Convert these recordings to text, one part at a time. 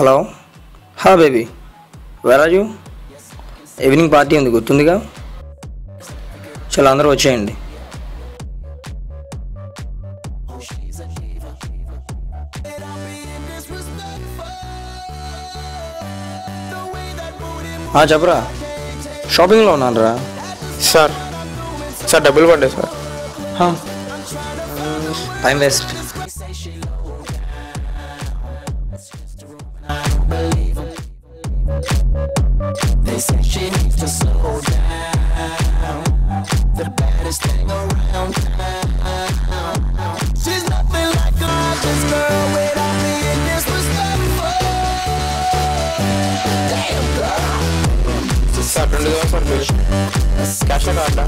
Hello హా baby వేరాజు evening party ఉంది గుర్తుందిగా? చాలా అందరూ వచ్చేయండి. చెప్పరా. షాపింగ్లో ఉన్నానరా. సార్ సార్ డబ్బులు పడ్డాయి sir. Time waste. సార్ రెండు వేల సార్ బిల్ క్యాష్ కార్డా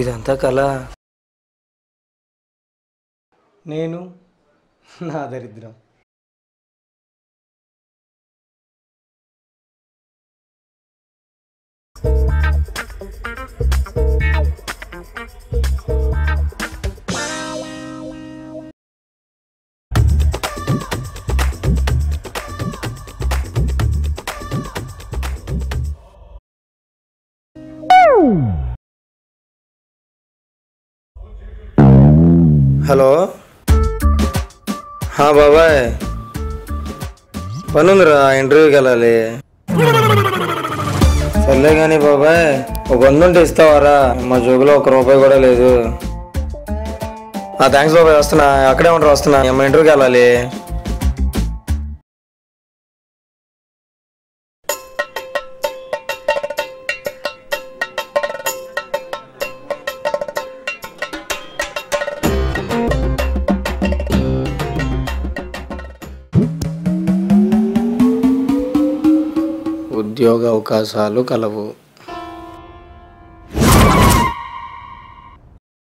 ఇదంతా కళ నేను నా దరిద్రం. హలో బాబాయ్ పని ఉందిరా ఇంటర్వ్యూకి వెళ్ళాలి సర్లే కానీ బాబాయ్ ఒక వంద ఉంటే ఇస్తావారా మా జోబులో ఒక రూపాయి కూడా లేదు థ్యాంక్స్ బాబాయ్ వస్తున్నా అక్కడే ఉంటారు వస్తున్నా మా ఇంటర్వ్యూకి వెళ్ళాలి ఉద్యోగ అవకాశాలు కలవు.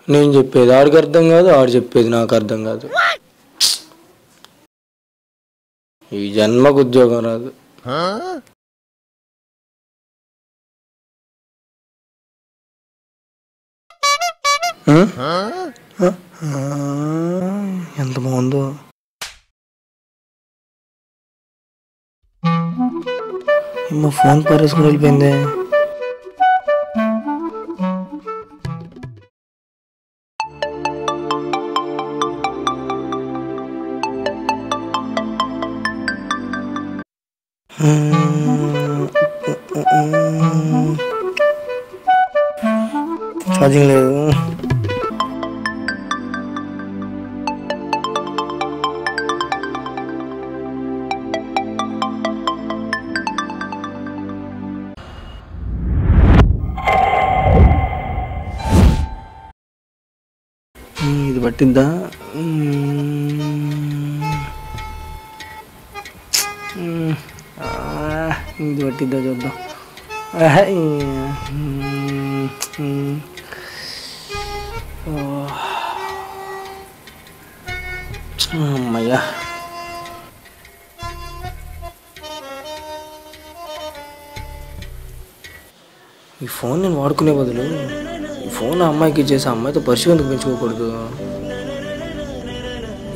నేను చెప్పేది ఆడికి అర్థం కాదు ఆడు చెప్పేది నాకు అర్థం కాదు. ఈ జన్మకు ఉద్యోగం రాదు. ఎంత బాగుందో. మా ఫోన్ పారేసుకుని వెళ్ళిపోయింది ఛార్జింగ్ లేదు ఉమ్, ఇది పట్టిద్దా ఇది పట్టిద్దా చూద్దాం. అమ్మయ్యా. ఈ ఫోన్ నేను వాడుకునే బదులు ఈ ఫోన్ ఆ అమ్మాయికి ఇచ్చేసి ఆ అమ్మాయితో పరిశీలన పెంచుకోకూడదు?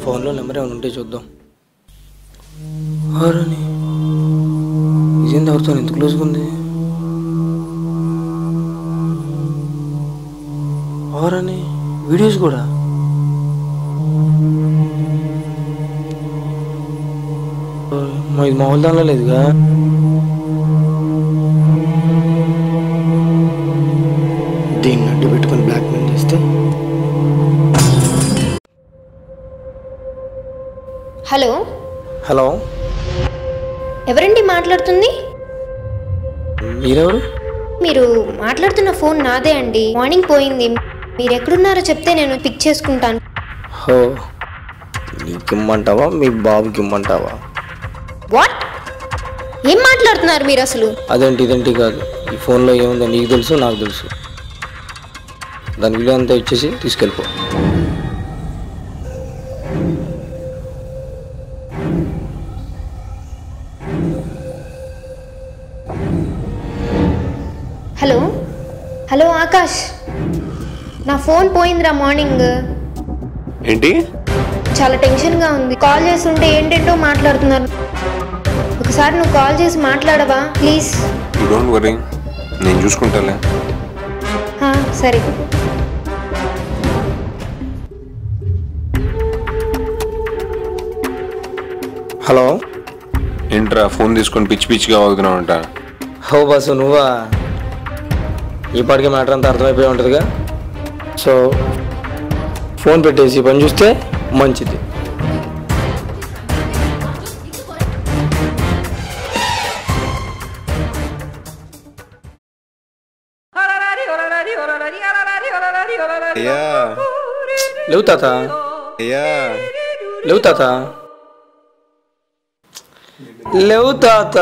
ఫోన్లో నెంబర్ ఏమైనా ఉంటే చూద్దాం. ఆరని. ఇదేంటి ఎవరితో ఎంత క్లోజ్గా ఉంది. ఆరని. వీడియోస్ కూడా? మా ఇది మామూలు దానిలో లేదుగా? దీన్ని అడ్డు పెట్టుకొని బ్లాక్మెయిల్ చేస్తే హలో? హలో. ఎవరండి మాట్లాడుతుంది? మీరెవరు? మీరు మాట్లాడుతున్న ఫోన్ నాదే అండి. మార్నింగ్ పోయింది. మీరు ఎక్కడున్నారో చెప్తే నేను పిక్ చేసుకుంటాను. హో. నీకు ఇమ్మంటావా మీ బాబుకి ఇమ్మంటావా వాట్ ఏం మాట్లాడుతున్నారు మీరు అసలు అదేంటి ఇదేంటి కాదు. ఈ ఫోన్లో ఏముందో నీకు తెలుసు నాకు తెలుసు. దాని విలువ అంతా ఇచ్చేసి తీసుకెళ్ళిపో. హలో హలో ఆకాష్ నా ఫోన్ పోయిందిరా మార్నింగ్. ఏంటి? చాలా టెన్షన్గా ఉంది. కాల్ చేస్తుంటే ఏంటేంటో మాట్లాడుతున్నారు. ఒకసారి నువ్వు కాల్ చేసి మాట్లాడవా ప్లీజ్? డోంట్ వరీ నేను చూసుకుంటాలే. హా, సరే. హలో ఏంట్రా ఫోన్ తీసుకొని పిచ్చి పిచ్చిగా అవుతున్నావు అంట హో బస్సు నువ్వా? ఇప్పటికే మ్యాటర్ అంతా అర్థమైపోయి ఉంటుందిగా. సో ఫోన్ పెట్టేసి పని చూస్తే మంచిది. అయ్యా. లేవు తాత. అయ్యా. లేవు తాత. లేవు తాత.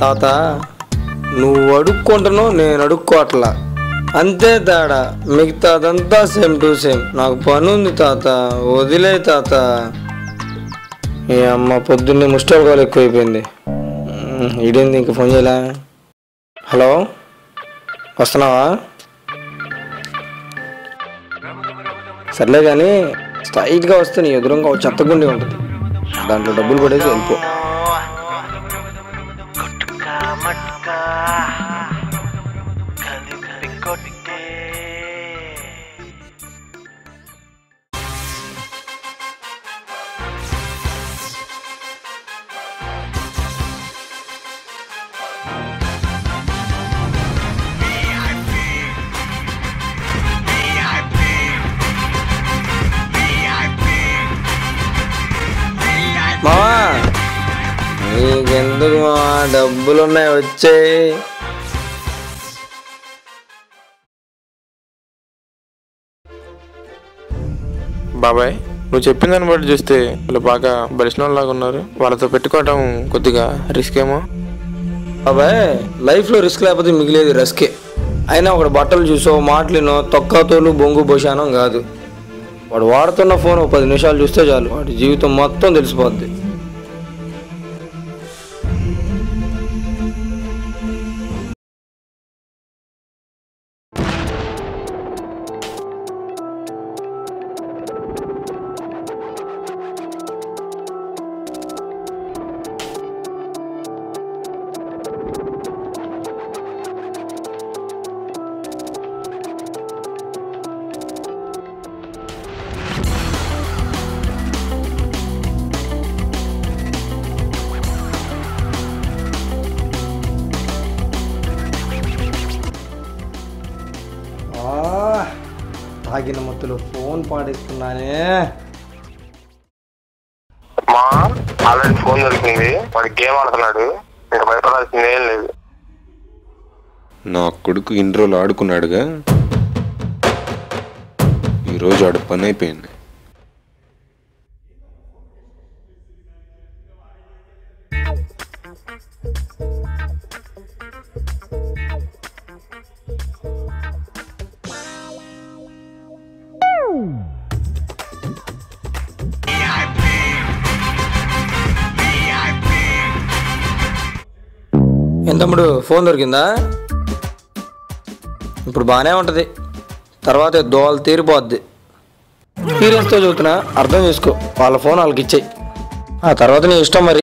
తాత. నువ్వు అడుక్కుంటున్నావు నేను అడుక్కోవట్లా అంతే తేడా. మిగతాదంతా సేమ్ టు సేమ్ నాకు పని ఉంది తాత వదిలే తాత. ఏ అమ్మ పొద్దున్నే ముష్టాలు ఎక్కువైపోయింది. ఉమ్, ఇంక ఫోన్ చేయలే? హలో? వస్తున్నావా? సర్లే కానీ స్ట్రైట్గా వస్తే నీ ఎదురుగా ఒక చెత్త గుండి ఉంటుంది. దాంట్లో డబ్బులు పడేసి వెళ్ళిపో. Ah. నీకెందుకు మావా డబ్బులు ఉన్నాయి వచ్చాయి? బాబాయ్ నువ్వు చెప్పిన దాన్ని బట్టి చూస్తే వాళ్ళు బాగా బలిసిన లాగా ఉన్నారు. వాళ్ళతో పెట్టుకోవడం కొద్దిగా రిస్క్ ఏమో. బాబాయ్ లైఫ్లో రిస్క్ లేకపోతే మిగిలేది రిస్కే. అయినా ఒకడు బట్టలు చూసో మాటలినో తొక్కతోలు బొంగు బొషానం కాదు. వాడు వాడుతున్న ఫోన్ ఒక పది నిమిషాలు చూస్తే చాలు. వాడి జీవితం మొత్తం తెలిసిపోద్ది. తాగిన మత్తులో ఫోన్ పాడిస్తున్నానే. మా ఆల్రెడీ ఫోన్ దొరికింది వాడు గేమ్ ఆడుతున్నాడు ఇంకా భయపడాల్సింది ఏం లేదు. నా కొడుకు ఇన్ని రోజులు ఆడుకున్నాడుగా. ఈరోజు ఆడు పని అయిపోయింది. తమ్ముడు ఫోన్ దొరికిందా? ఇప్పుడు బాగానే ఉంటుంది. తర్వాత దోవలు తీరిపోద్ది. ఎక్స్పీరియన్స్తో చూస్తున్నా అర్థం చేసుకో వాళ్ళ ఫోన్ వాళ్ళకి ఇచ్చేయి ఆ తర్వాత నీ ఇష్టం మరి.